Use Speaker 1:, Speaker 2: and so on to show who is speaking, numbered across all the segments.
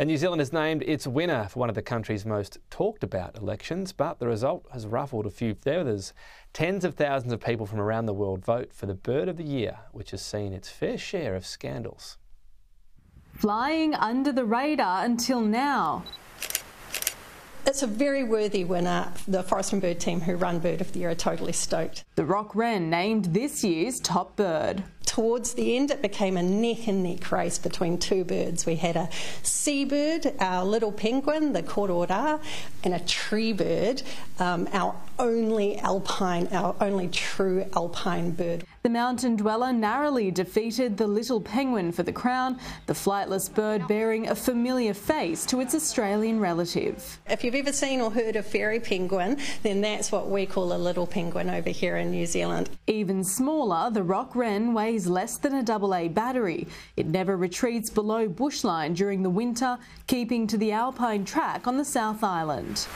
Speaker 1: And New Zealand has named its winner for one of the country's most talked about elections, but the result has ruffled a few feathers. Tens of thousands of people from around the world vote for the Bird of the Year, which has seen its fair share of scandals.
Speaker 2: Flying under the radar until now.
Speaker 3: It's a very worthy winner. The Forest and Bird team who run Bird of the Year are totally stoked.
Speaker 2: The rock wren named this year's top bird.
Speaker 3: Towards the end, it became a neck and neck race between two birds. We had a seabird, our little penguin, the korora, and a tree bird, um, our only alpine, our only true alpine bird.
Speaker 2: The mountain dweller narrowly defeated the little penguin for the crown, the flightless bird bearing a familiar face to its Australian relative.
Speaker 3: If you've ever seen or heard of fairy penguin, then that's what we call a little penguin over here in New Zealand.
Speaker 2: Even smaller, the rock wren weighs less than a AA battery. It never retreats below bushline during the winter, keeping to the alpine track on the South Island.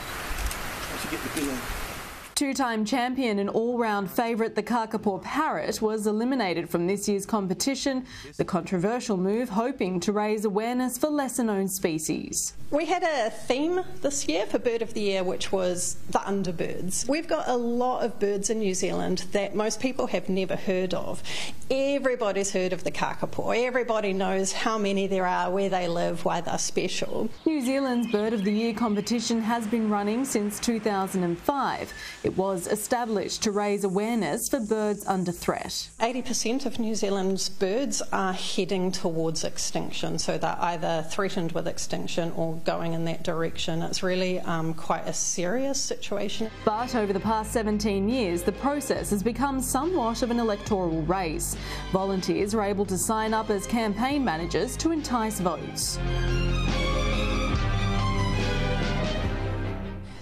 Speaker 2: Two-time champion and all-round favourite, the Kakapo parrot, was eliminated from this year's competition. The controversial move hoping to raise awareness for lesser-known species.
Speaker 3: We had a theme this year for Bird of the Year, which was the underbirds. We've got a lot of birds in New Zealand that most people have never heard of. Everybody's heard of the kakapo. Everybody knows how many there are, where they live, why they're special.
Speaker 2: New Zealand's Bird of the Year competition has been running since 2005. It was established to raise awareness for birds under threat.
Speaker 3: 80% of New Zealand's birds are heading towards extinction, so they're either threatened with extinction or going in that direction. It's really um, quite a serious situation.
Speaker 2: But over the past 17 years, the process has become somewhat of an electoral race. Volunteers are able to sign up as campaign managers to entice votes.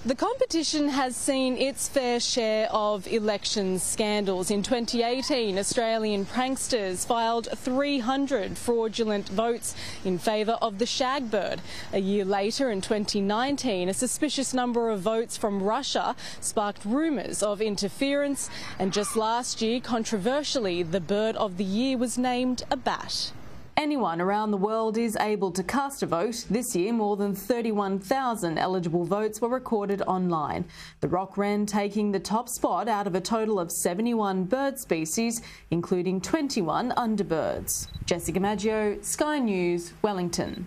Speaker 2: The competition has seen its fair share of election scandals. In 2018, Australian pranksters filed 300 fraudulent votes in favour of the shagbird. A year later, in 2019, a suspicious number of votes from Russia sparked rumours of interference. And just last year, controversially, the bird of the year was named a bat. Anyone around the world is able to cast a vote. This year, more than 31,000 eligible votes were recorded online. The rock wren taking the top spot out of a total of 71 bird species, including 21 underbirds. Jessica Maggio, Sky News, Wellington.